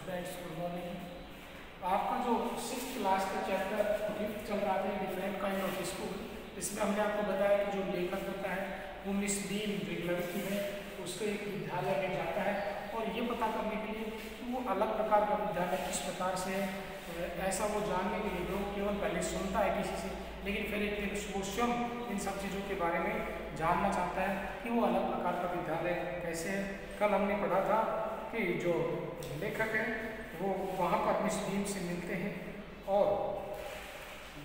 Students good morning आपका जो six class का चैप्टर फिफ्थ चल रहा था डिफरेंट काइंड ऑफ़ स्कूल इसमें हमने आपको बताया कि जो लेखक होता है, वो मिस बीम लड़की है उसके एक विद्यालय में जाता है। और ये पता करने के लिए कि वो अलग प्रकार का विद्यालय किस प्रकार से है। ऐसा वो जानने के लिए लोग केवल पहले सुनता है किसी से, लेकिन फिर एक वो स्वयं इन सब चीज़ों के बारे में जानना चाहता है कि वो अलग प्रकार का विद्यालय कैसे है। कल हमने पढ़ा था कि जो लेखक हैं, वो वहाँ पर मिस भीम से मिलते हैं और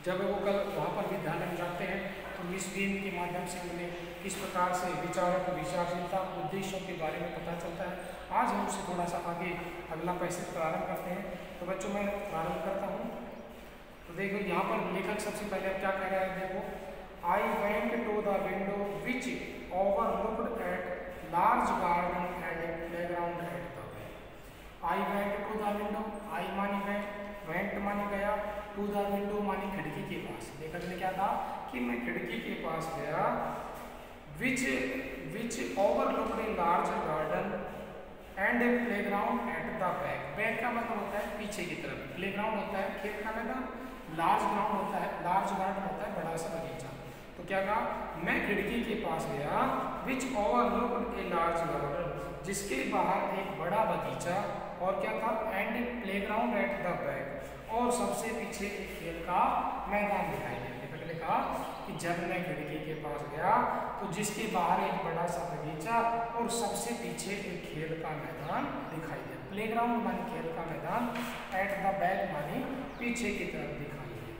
जब वो कल वहाँ पर विद्यालय में जाते हैं तो मिस भीम के माध्यम से उन्हें किस प्रकार से विचारों की विचारशीलता उद्देश्यों के बारे में पता चलता है, आज हम उससे थोड़ा सा आगे अगला पैसे प्रारंभ करते हैं। तो बच्चों, मैं प्रारंभ करता हूँ। तो देखो, यहाँ पर लेखक सबसे पहले अब क्या कह रहा है, देखो I went to the window which overlooked at large garden and at the I went to the window I मानी वेंट वेंट मानी गया टू द विंडो मानी खिड़की के पास। लेखक ने क्या कहा? कि मैं खिड़की के पास गया which which overlooked a large garden and a playground at the back back का मतलब होता है पीछे की तरफ़। प्लेग्राउंड होता है, खेत का मैदान। लार्ज ग्राउंड होता है लार्ज गार्डन होता है, बड़ा सा बगीचा। तो क्या कहा? मैं खिड़की के पास गया which overlooked a large garden जिसके बाहर एक बड़ा बगीचा और क्या था? And playground at the back और सबसे पीछे एक खेल का मैदान दिखाई दिया। लेखक ने कहा कि जब मैं खिड़की के पास गया तो जिसके बाहर एक बड़ा सा बगीचा और सबसे पीछे एक खेल का मैदान दिखाई दिया। प्ले ग्राउंड मानी खेल का मैदान एट द बैक मानी पीछे की तरफ़ दिखाई दिया।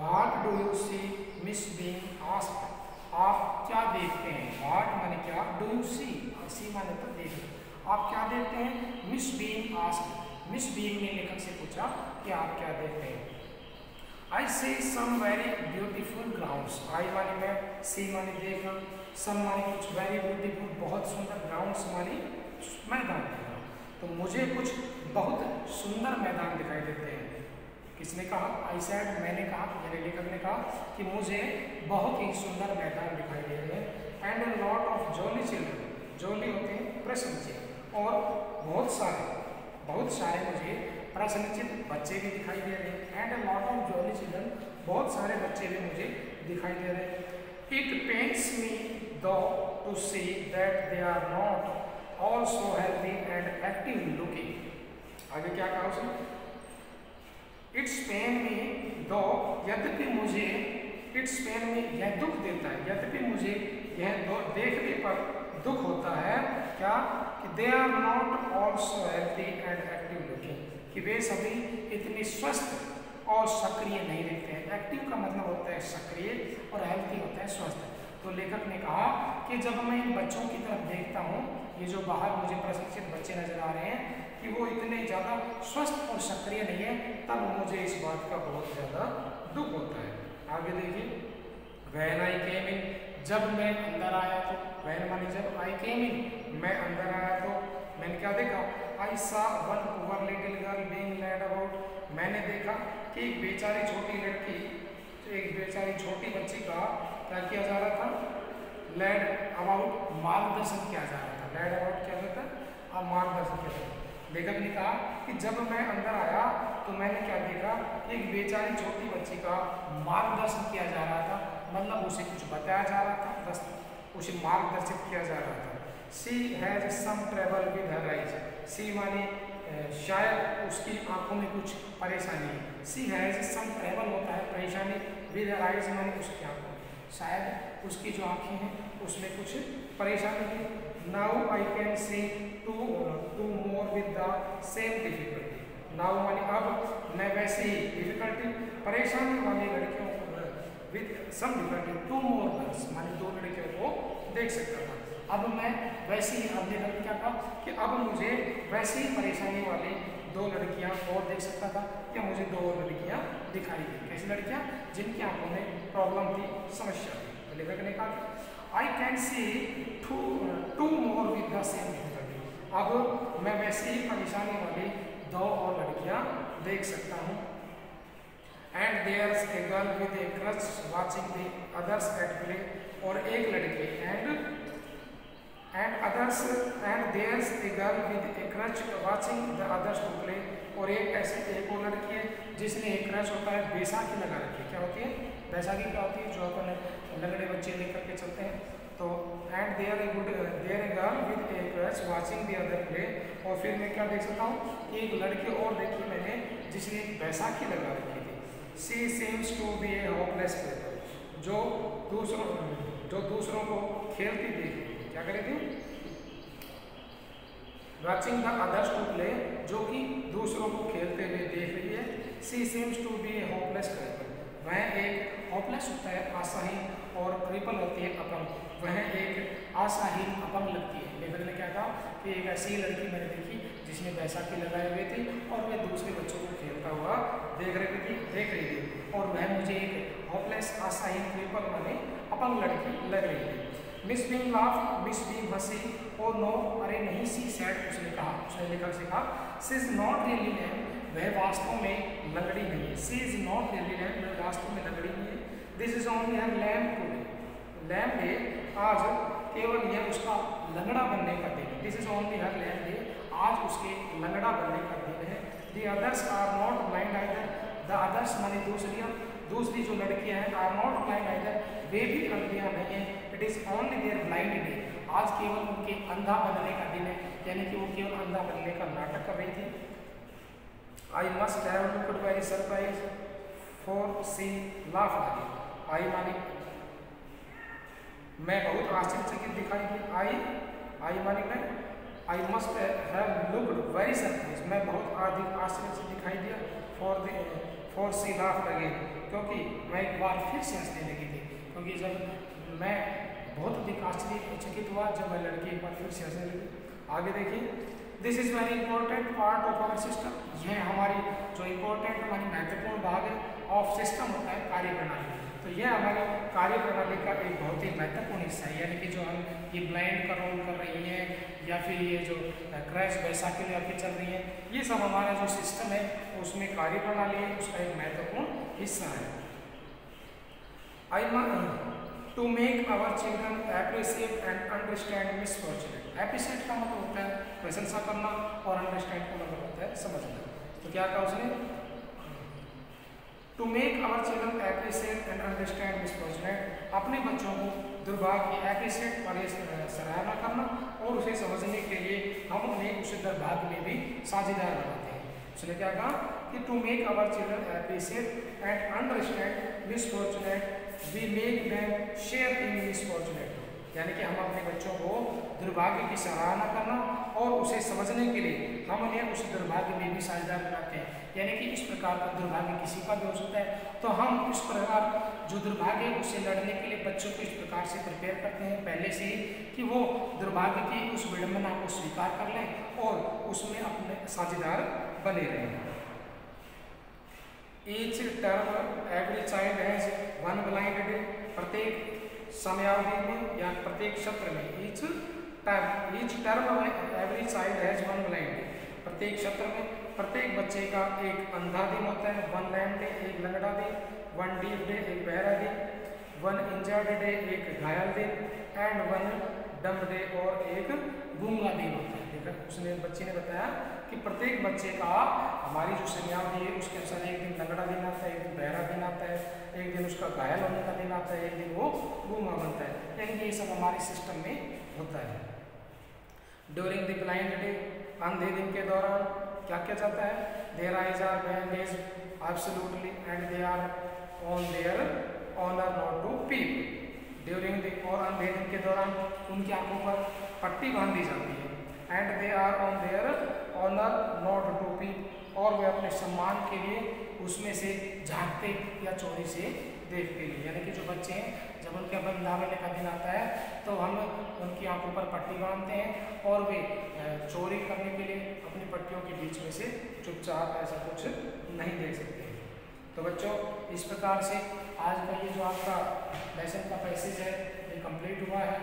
What do you see miss asked आप क्या देखते हैं? वाट माने क्या? डू यू सी सी माने तो देख। आप क्या देखते हैं? Miss Beam asked Miss Beam ने लेखक से पूछा कि आप क्या देखते हैं? I see some very beautiful grounds I माने मैं सी माने देख सम माने कुछ वेरी ब्यूटीफुल बहुत सुंदर ग्राउंड्स माने मैदान देख रहा तो मुझे कुछ बहुत सुंदर मैदान दिखाई देते हैं. किसने कहा? आई सैड मैंने कहा, मेरे लेखक ने कहा कि मुझे बहुत ही सुंदर मैदान दिखाई दे रहे हैं. And a lot of jolly children jolly होते हैं प्रसन्नचित और बहुत सारे बहुत सारे मुझे प्रसन्नचित बच्चे भी दिखाई दे रहे हैं and lot of jolly children बहुत सारे बच्चे भी मुझे दिखाई दे रहे हैं। It pains me though to see that they are not all so healthy and active looking आगे क्या कहा उसने? इट्स पेन में दो यद्यपि मुझे इट्स पेन में यह दुख देता है, यद्यपि मुझे यह देखने पर दुख होता है, क्या? कि they are not all so healthy and active looking कि वे सभी इतने स्वस्थ और सक्रिय नहीं दिखते हैं। एक्टिव का मतलब होता है सक्रिय और हेल्थी होता है स्वस्थ। तो लेखक ने कहा कि जब मैं इन बच्चों की तरफ़ देखता हूँ, ये जो बाहर मुझे प्रशिक्षित बच्चे नज़र आ रहे हैं, कि वो इतने ज़्यादा स्वस्थ और सक्रिय नहीं है, तब मुझे इस बात का बहुत ज़्यादा दुख होता है। आगे देखिए। वैन आई केम इन जब मैं अंदर आया तो वैन मानी जब आई केम इन मैं अंदर आया तो मैंने क्या देखा? I saw one poor little girl being led about मैंने देखा कि एक बेचारी छोटी लड़की एक बेचारी छोटी बच्ची का क्या किया जा रहा था? लेड अबाउट मार्गदर्शन किया जा रहा था. लेड अबाउट क्या होता है अब मार्गदर्शन किया जाता लेखक ने कहा कि जब मैं अंदर आया तो मैंने क्या देखा? एक बेचारी छोटी बच्ची का मार्गदर्शन किया जा रहा था. मतलब उसे कुछ बताया जा रहा था बस उसे मार्गदर्शित किया जा रहा था। She has some trouble with her eyes she माने शायद उसकी आँखों में कुछ परेशानी है। सी हैज़ सम ट्रेवल होता है, परेशानी विद हर आइज़ माने उसकी आँखों शायद उसकी जो आँखें हैं, उसमें कुछ परेशानी है। Now I can see two two more with the same difficulty now माने अब मैं वैसे ही डिफिकल्टी परेशानी वाली लड़कियों with some difficulty two more girls माने दो लड़कियों को देख सकता था। अब मैं वैसे ही, अब लेखक क्या कहा कि अब मुझे वैसे ही परेशानी वाली दो लड़कियाँ और देख सकता था या मुझे दो और लड़कियाँ दिखाई दी कैसी लड़कियाँ? जिनकी आँखों में प्रॉब्लम थी, समस्या थी। तो लेखक ने कहा I can see two two more with the same difficulty अब मैं वैसे ही परेशानी वाली दो और लड़कियाँ देख सकता हूँ। And there a girl with a crutch watching the others at play और एक लड़की. And and others and there's a girl with a crutch watching the others to play और एक ऐसी एक और लड़की है जिसने एक क्रच होता है बैसाखी लगा रखी है. क्या होती है? बैसाखी क्या होती है? जो अपन लगड़े बच्चे लेकर के चलते हैं. तो and there a good there a girl with a crutch watching the other play और फिर मैं क्या देख सकता हूँ कि एक लड़की और देखी मैंने जिसने एक बैसाखी लगा रखी she seems to be a hopeless player. जो दूसरों जो दूसरों को खेलती देख थी क्या करी थी watching the others to play जो कि दूसरों को खेलते हुए देख रही है, she seems to be a hopeless वह होपलेस होता है आशाहीन और क्रिपल होती है अपंग। वह एक आशाहीन अपंग लगती है। लेखक ने क्या कहा कि एक ऐसी लड़की मैंने देखी जिसने बैसाखी लगाए हुए थी और वह दूसरे बच्चों को खेलता हुआ देख रही थी, देख रही थी। और वह मुझे एक होपलेस आशाहीन क्रिपल माने अपंग लड़की लग रही थी। Miss Beam laugh, Miss Beam हँसी और नो, अरे नहीं, सी सैड, उसने कहा, उसने लेखक से कहा सी इज़ नॉट रियली वह वास्तव में लंगड़ी नहीं है सी इज़ नॉट रियली वह वास्तव में लंगड़ी नहीं है। This is only her lame today lame day आज केवल यह उसका लंगड़ा बनने का दिन this is only her lame day आज उसके लंगड़ा बनने का दिन है। The others are not blind either the others मानी दूसरियाँ, दूसरी जो लड़कियाँ हैं आर नॉट ब्लाइंड आइदर वे भी अंधियाँ नहीं हैं। It is only their blind day आज केवल उनके अंधा बनने का दिन है। यानी कि वो केवल अंधा बनने का नाटक कर रही थी। I must have looked very surprise for she laugh लगी आई मानी। मैं बहुत आश्चर्यचकित दिखाई दी आई आई मानी मैं I must have looked very surprise मैं बहुत आश्चर्य से दिखाई दिया for the for she laugh लगे क्योंकि मैं एक बार फिर से हंसने लगी थी। क्योंकि जब मैं बहुत अधिक आश्चर्यचकित हुआ, जब मैं लड़की एक बार फिर से हंसने लगी। आगे देखिए this is very important part of our system यह हमारी जो इम्पोर्टेंट हमारी महत्वपूर्ण भाग है ऑफ़ सिस्टम होता है, कार्य प्रणाली। तो यह हमारी कार्य प्रणाली का एक बहुत ही महत्वपूर्ण हिस्सा है, यानी कि जो हम ये ब्लाइंड का रोल कर रही हैं, या फिर ये जो क्रैश बैसाखी या फिर चल रही है, ये सब हमारा जो सिस्टम है, उसमें कार्य प्रणाली है, उसका एक महत्वपूर्ण हिस्सा है। I to make our children appreciate and understand misfortunate appreciate का मतलब होता है प्रशंसा करना और अंडरस्टैंड का मतलब होता है समझना। तो क्या कहा उसने? To make our children appreciate and understand misfortunate अपने बच्चों को दुर्भाग्य एप्रिसिएट और सराहना करना और उसे समझने के लिए हम उन्हें उस दुर्भाग्य में भी साझेदार बनाते हैं। उसने क्या कहा कि to make our children appreciate and understand misfortunate we make them share in misfortunate यानी कि हम अपने बच्चों को दुर्भाग्य की सराहना करना और उसे समझने के लिए हम उन्हें उस दुर्भाग्य में भी साझेदार बनाते हैं। यानी कि इस प्रकार का दुर्भाग्य किसी का भी हो सकता है तो हम इस प्रकार जो दुर्भाग्य है, उससे लड़ने के लिए बच्चों को इस प्रकार से प्रिपेयर करते हैं पहले से ही कि वो दुर्भाग्य की उस विडम्बना को स्वीकार कर लें और उसमें अपने साझेदार बने रहें। Each term every child has one blind प्रत्येक समयावधि में या प्रत्येक सत्र में each term each term every child has one blind प्रत्येक सत्र में प्रत्येक बच्चे का एक अंधा दिन होता है। वन लैम डे एक लंगड़ा दिन वन डीप डे एक बहरा दिन वन इंजर्ड डे एक घायल दिन एंड वन डम डे और एक गूँगा दिन होता है। देखा, उसने, बच्चे ने बताया कि प्रत्येक बच्चे का हमारी जो समयावधि है, उसके अनुसार एक दिन लंगड़ा दिन आता है, एक दिन बहरा दिन आता है, एक दिन उसका घायल होने का दिन आता है, एक दिन वो गूँगा बनता है। यानी ये सब हमारे सिस्टम में होता है। ड्यूरिंग द ब्लाइंड डे अंधे दिन के दौरान क्या क्या जाता है? Their eyes are bandage absolutely and they are on their honour not to peep during the और अंधे दिन के दौरान उनकी आँखों पर पट्टी बाँध दी जाती है। And they are on their honour not to peep और वे अपने सम्मान के लिए उसमें से झांकते या चोरी से देखते हैं। यानी कि जो बच्चे हैं, जब उनके बंधा मिलने का दिन आता है तो हम उनकी आँखों पर पट्टी बांधते हैं और वे चोरी करने के लिए अपनी पट्टियों के बीच में से चुपचाप ऐसा कुछ नहीं देख सकते तो बच्चों, इस प्रकार से आज का ये जो आपका लेसन का पैसेज है, ये कंप्लीट हुआ है।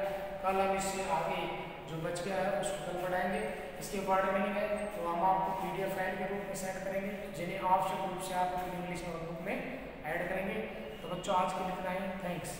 कल हम इससे आगे जो बच गया है, उसको कल पढ़ाएँगे। इसके वर्ड नहीं है तो हम आपको पी डी एफ़ फ़ाइल के रूप में सेंड करेंगे, जिन्हें आवश्यक रूप से आप इंग्लिश नोटबुक में ऐड करेंगे। तो बच्चों, आज के लिए इतना ही। थैंक्स